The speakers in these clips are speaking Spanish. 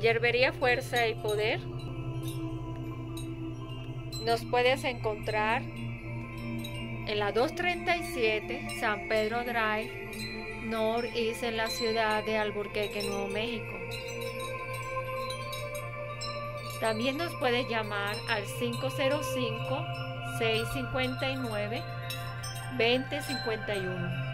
Yerbería Fuerza y Poder. Nos puedes encontrar en la 237 San Pedro Drive, Northeast en la ciudad de Alburquerque, Nuevo México. También nos puedes llamar al 505 659 2051.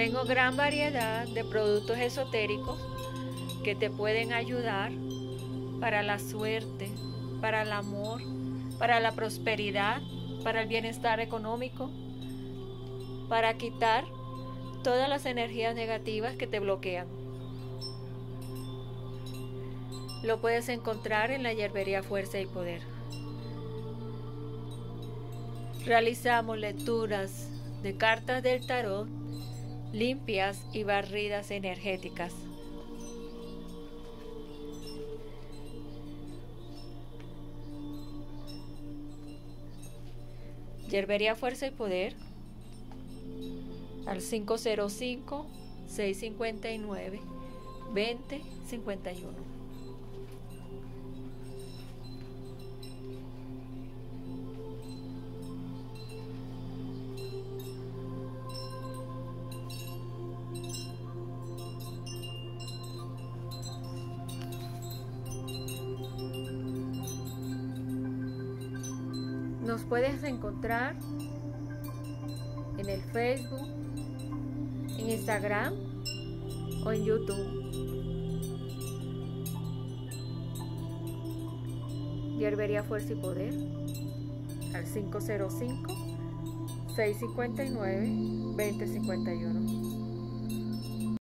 Tengo gran variedad de productos esotéricos que te pueden ayudar para la suerte, para el amor, para la prosperidad, para el bienestar económico, para quitar todas las energías negativas que te bloquean. Lo puedes encontrar en la hierbería Fuerza y Poder. Realizamos lecturas de cartas del tarot limpias y barridas energéticas. Yerbería Fuerza y Poder al 505 659 2051. Nos puedes encontrar en el Facebook, en Instagram o en YouTube. Hierbería Fuerza y Poder al 505 659 2051.